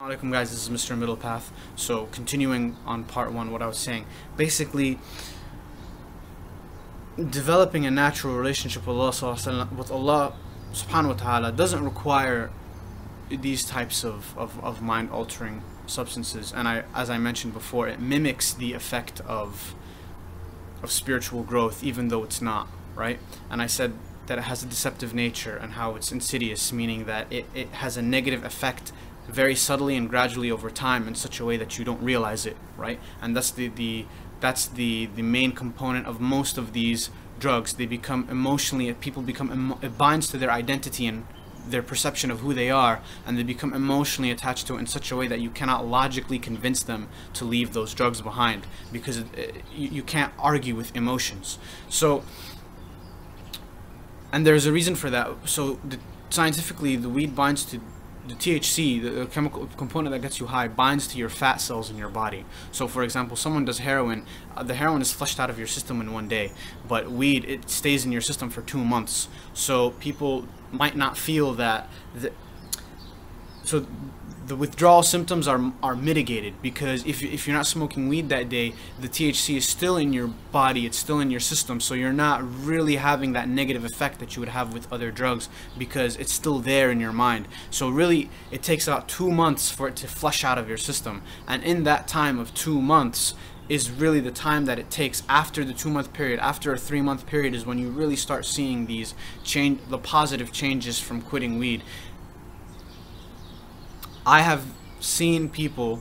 Alaikum guys, this is Mr. Middlepath. So continuing on part one, what I was saying. Basically, developing a natural relationship with Allah, with Allah subhanahu wa ta'ala doesn't require these types of, of, of mind altering substances. And I as I mentioned before, it mimics the effect of of spiritual growth even though it's not, right? And I said that it has a deceptive nature and how it's insidious, meaning that it, it has a negative effect very subtly and gradually over time in such a way that you don't realize it, right? And that's the, the that's the the main component of most of these drugs. They become emotionally people become it binds to their identity and their perception of who they are and they become emotionally attached to it in such a way that you cannot logically convince them to leave those drugs behind because it, you, you can't argue with emotions so and there's a reason for that so the, scientifically the weed binds to the THC, the chemical component that gets you high, binds to your fat cells in your body. So, for example, someone does heroin, uh, the heroin is flushed out of your system in one day, but weed it stays in your system for two months. So people might not feel that. The, so the withdrawal symptoms are are mitigated because if, if you're not smoking weed that day, the THC is still in your body, it's still in your system, so you're not really having that negative effect that you would have with other drugs because it's still there in your mind. So really, it takes about two months for it to flush out of your system, and in that time of two months is really the time that it takes after the two month period after a three month period is when you really start seeing these change the positive changes from quitting weed I have seen people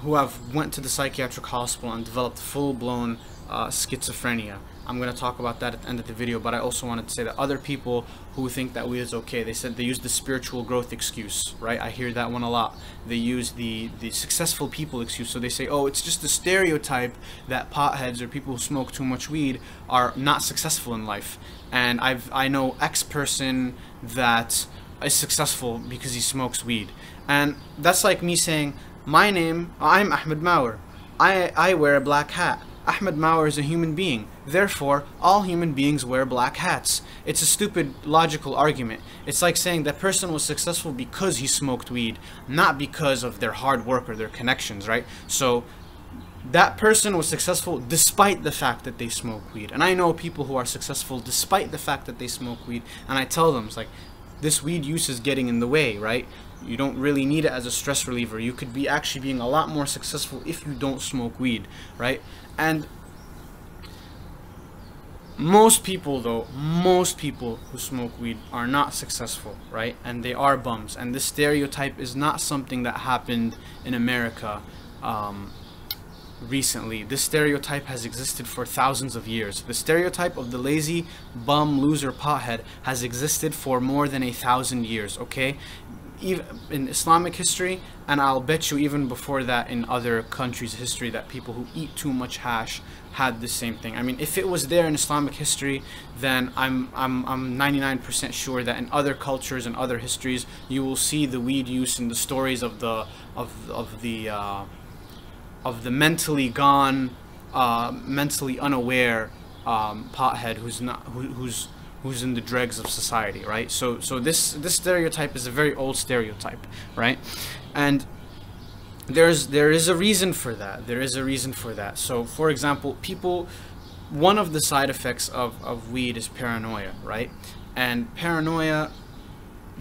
who have went to the psychiatric hospital and developed full-blown uh, schizophrenia. I'm going to talk about that at the end of the video, but I also wanted to say that other people who think that weed is okay, they said they use the spiritual growth excuse, right? I hear that one a lot. They use the, the successful people excuse. So they say, oh, it's just a stereotype that potheads or people who smoke too much weed are not successful in life. And I've, I know X person that is successful because he smokes weed. And that's like me saying, my name, I'm Ahmed Mauer. I, I wear a black hat. Ahmed Mauer is a human being. Therefore, all human beings wear black hats. It's a stupid logical argument. It's like saying that person was successful because he smoked weed, not because of their hard work or their connections, right? So that person was successful despite the fact that they smoke weed. And I know people who are successful despite the fact that they smoke weed, and I tell them, it's like, this weed use is getting in the way, right? You don't really need it as a stress reliever. You could be actually being a lot more successful if you don't smoke weed, right? And most people though, most people who smoke weed are not successful, right? And they are bums. And this stereotype is not something that happened in America um, recently. This stereotype has existed for thousands of years. The stereotype of the lazy, bum, loser, pothead has existed for more than a thousand years, okay? Even in Islamic history, and I'll bet you even before that in other countries' history that people who eat too much hash had the same thing. I mean, if it was there in Islamic history, then I'm I'm I'm 99% sure that in other cultures and other histories, you will see the weed use in the stories of the of of the uh, of the mentally gone, uh, mentally unaware um, pothead who's not who, who's who's in the dregs of society, right? So so this this stereotype is a very old stereotype, right? And there's there is a reason for that. There is a reason for that. So for example, people one of the side effects of, of weed is paranoia, right? And paranoia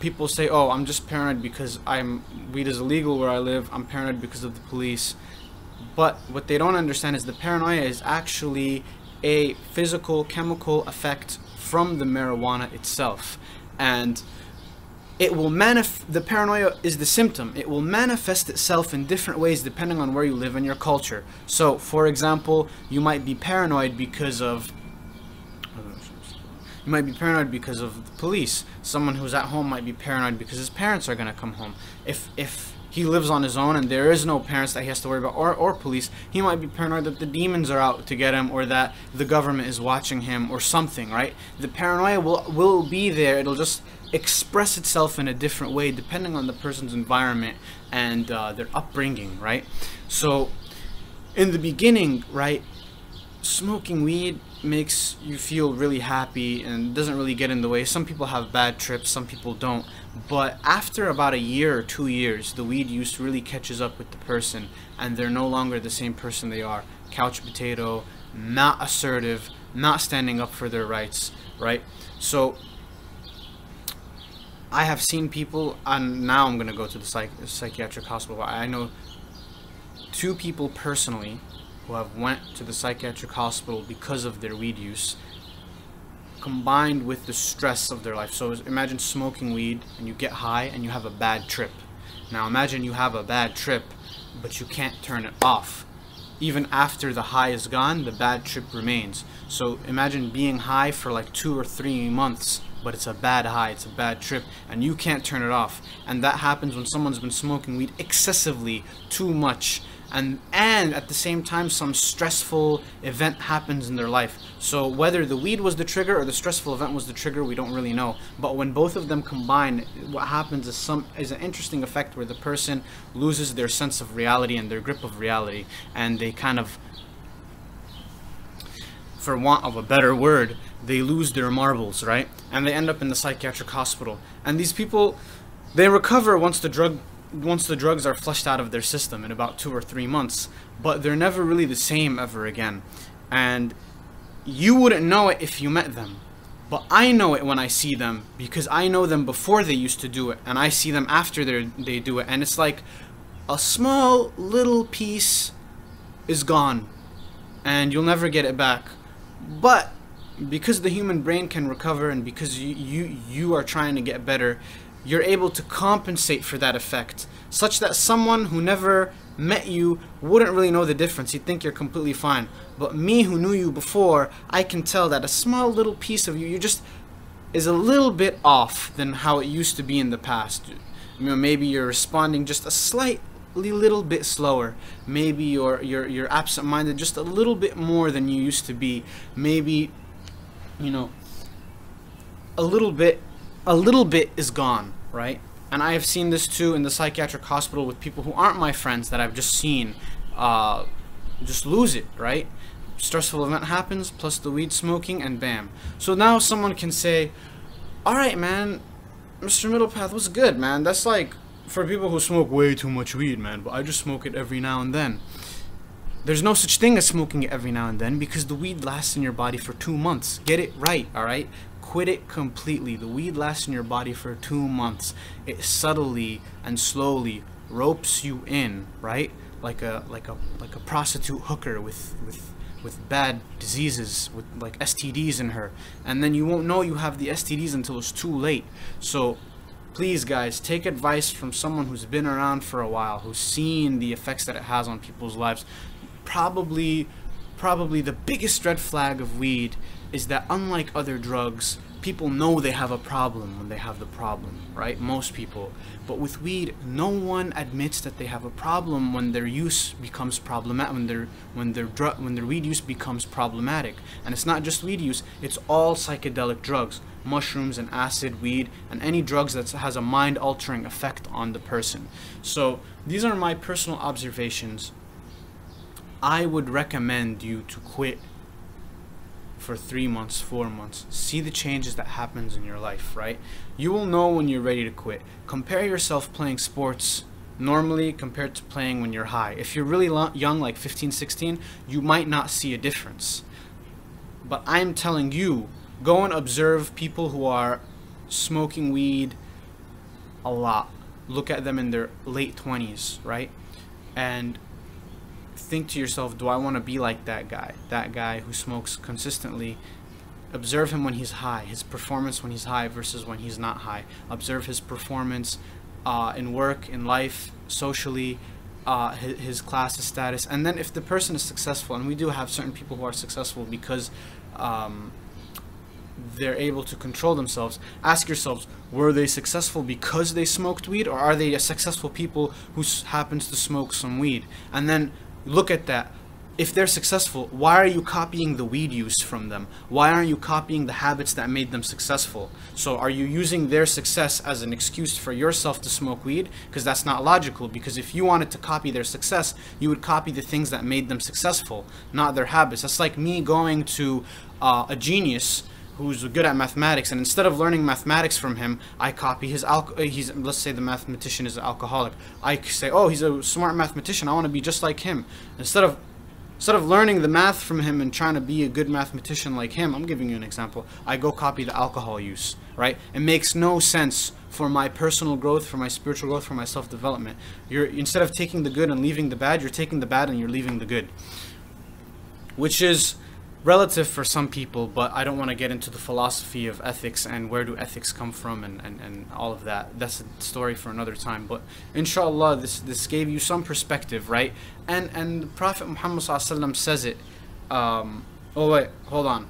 people say, "Oh, I'm just paranoid because I'm weed is illegal where I live. I'm paranoid because of the police." But what they don't understand is the paranoia is actually a physical chemical effect from the marijuana itself. And it will manif the paranoia is the symptom. It will manifest itself in different ways depending on where you live in your culture. So, for example, you might be paranoid because of you might be paranoid because of the police. Someone who's at home might be paranoid because his parents are going to come home. If if he lives on his own and there is no parents that he has to worry about or, or police, he might be paranoid that the demons are out to get him or that the government is watching him or something, right? The paranoia will, will be there. It'll just express itself in a different way depending on the person's environment and uh, their upbringing, right? So in the beginning, right, smoking weed makes you feel really happy and doesn't really get in the way. Some people have bad trips, some people don't. But after about a year or two years, the weed use really catches up with the person and they're no longer the same person they are. Couch potato, not assertive, not standing up for their rights, right? So I have seen people, and now I'm going to go to the psych psychiatric hospital. I know two people personally who have went to the psychiatric hospital because of their weed use combined with the stress of their life. So imagine smoking weed and you get high and you have a bad trip. Now imagine you have a bad trip but you can't turn it off. Even after the high is gone, the bad trip remains. So imagine being high for like two or three months but it's a bad high, it's a bad trip, and you can't turn it off. And that happens when someone's been smoking weed excessively, too much, and and at the same time some stressful event happens in their life. So whether the weed was the trigger or the stressful event was the trigger we don't really know. But when both of them combine what happens is some is an interesting effect where the person loses their sense of reality and their grip of reality and they kind of for want of a better word they lose their marbles right? And they end up in the psychiatric hospital. And these people they recover once the drug once the drugs are flushed out of their system in about two or three months, but they're never really the same ever again. And you wouldn't know it if you met them. But I know it when I see them because I know them before they used to do it, and I see them after they do it. And it's like a small little piece is gone, and you'll never get it back. But because the human brain can recover, and because you you, you are trying to get better, you're able to compensate for that effect such that someone who never met you wouldn't really know the difference. He'd think you're completely fine. But me who knew you before, I can tell that a small little piece of you, you just is a little bit off than how it used to be in the past. You know, maybe you're responding just a slightly little bit slower. Maybe you're you're you're absent-minded just a little bit more than you used to be. Maybe you know a little bit a little bit is gone, right? And I have seen this too in the psychiatric hospital with people who aren't my friends that I've just seen uh, just lose it, right? Stressful event happens, plus the weed smoking, and bam. So now someone can say, alright, man, Mr. Middlepath was good, man. That's like for people who smoke way too much weed, man, but I just smoke it every now and then. There's no such thing as smoking it every now and then because the weed lasts in your body for two months. Get it right, alright? Quit it completely. The weed lasts in your body for two months. It subtly and slowly ropes you in, right? Like a like a like a prostitute hooker with with with bad diseases with like STDs in her and then you won't know you have the STDs until it's too late so please guys take advice from someone who's been around for a while who's seen the effects that it has on people's lives probably probably the biggest red flag of weed is that unlike other drugs, people know they have a problem when they have the problem, right? Most people. But with weed, no one admits that they have a problem when their use becomes problematic, when their when their drug when their weed use becomes problematic. And it's not just weed use; it's all psychedelic drugs, mushrooms and acid, weed, and any drugs that has a mind-altering effect on the person. So these are my personal observations. I would recommend you to quit for three months, four months. See the changes that happens in your life, right? You will know when you're ready to quit. Compare yourself playing sports normally compared to playing when you're high. If you're really young, like 15, 16, you might not see a difference. But I'm telling you, go and observe people who are smoking weed a lot. Look at them in their late 20s, right? And think to yourself, do I want to be like that guy? That guy who smokes consistently. Observe him when he's high, his performance when he's high versus when he's not high. Observe his performance uh, in work, in life, socially, uh, his, his class status. And then if the person is successful, and we do have certain people who are successful because um, they're able to control themselves, ask yourselves, were they successful because they smoked weed, or are they a successful people who happens to smoke some weed? And then look at that if they're successful, why are you copying the weed use from them? Why aren't you copying the habits that made them successful? So are you using their success as an excuse for yourself to smoke weed? Because that's not logical. Because if you wanted to copy their success, you would copy the things that made them successful, not their habits. That's like me going to uh, a genius who's good at mathematics and instead of learning mathematics from him i copy his alcohol uh, he's let's say the mathematician is an alcoholic i say oh he's a smart mathematician i want to be just like him instead of Instead of learning the math from him and trying to be a good mathematician like him, I'm giving you an example, I go copy the alcohol use, right? It makes no sense for my personal growth, for my spiritual growth, for my self-development. You're instead of taking the good and leaving the bad, you're taking the bad and you're leaving the good. Which is relative for some people, but I don't want to get into the philosophy of ethics and where do ethics come from and, and, and all of that. That's a story for another time. But inshallah, this this gave you some perspective, right? And and Prophet Muhammad says it. Um, oh wait, hold on.